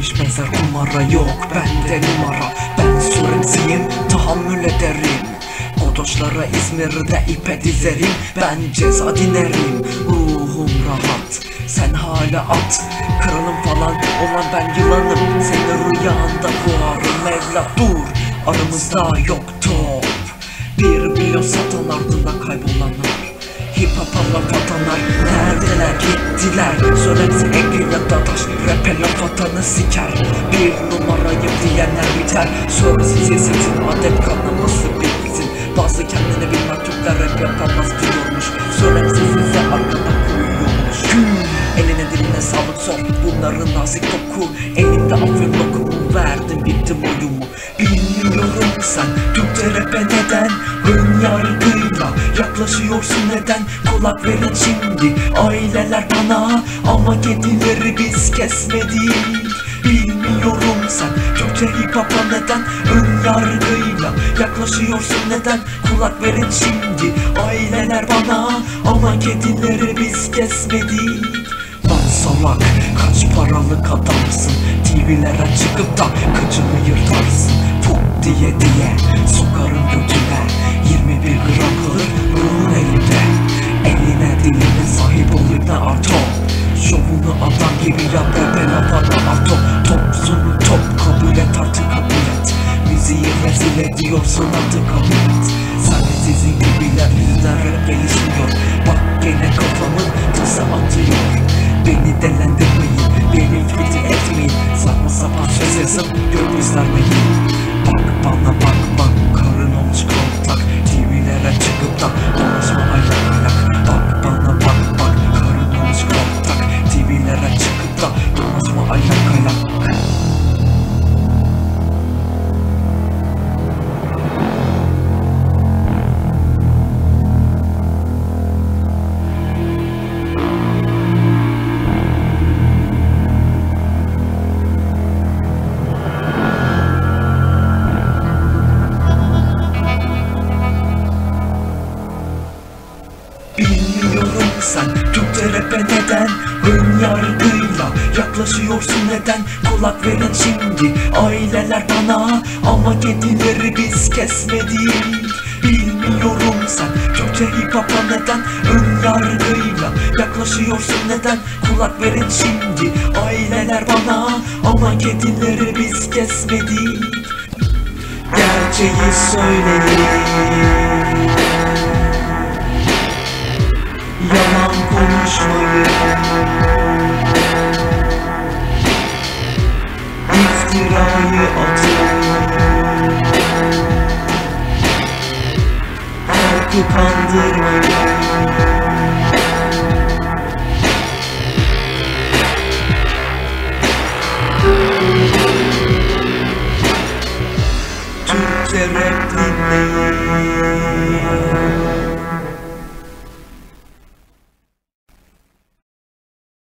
numara yok bende numara. Ben sürümsiyim tahammül ederim. Kodoşlara İzmir'de ipe dizerim Ben ceza dinerim. Ruhum rahat Sen hala at. Kralım falan olan ben yılanım. Seni rüyanda boğarım evlat dur. Aramızda yok top. Bir milyon satan ardında kaybolanlar Hip hop laf atanlar Neredeler? Gittiler. Söylemsi engin ya da taş Rap'e laf atanı siker. Bir numarayım diyenler biter. Söylesin sesin adet kanımızı bitsin Bazı kendine bilmem Türkler rap yapamaz diyormuş. Söylemsi size arkada koyuyormuş. Eline diline sağlık sor. Bunların nazik doku yaklaşıyorsun neden? Kulak verin şimdi Aileler bana Ama kedileri biz kesmedik Bilmiyorum sen Türkçe hip hop'a neden? Ön yargıyla yaklaşıyorsun neden? Kulak verin şimdi Aileler bana Ama kedileri biz kesmedik Lan salak kaç paralık adamsın? TV'lere çıkıp da kıçını yırtarsın. Fuk diye diye sokarım götüne 21 gram kalır ruhun elinde. Eline diline sahip ol ne atom Şovunu adam gibi yap rap'e laf atma atom Topsunu top kabul et artık kabul et. Müziği rezil ediyorsun artık kabul et. De sizin gibiler yüzünden rap gelişmiyor Bak gene kafamın tası atıyor. Beni delendirmeyin, beni filtre etmeyin. Saçma sapan söz yazıp gökyüzlermeyin Bak bana bak rap'e neden Ön yargıyla yaklaşıyorsun neden? Kulak verin şimdi aileler bana. Ama kedileri biz kesmedik Bilmiyorum sen. Türkçe hip hop'a neden? Ön yargıyla yaklaşıyorsun neden? Kulak verin şimdi aileler bana. Ama kedileri biz kesmedik Gerçeği söyleyin Yalan konuşmayın İftirayı atın Halkı kandırmayın Türkçe rap dinleyin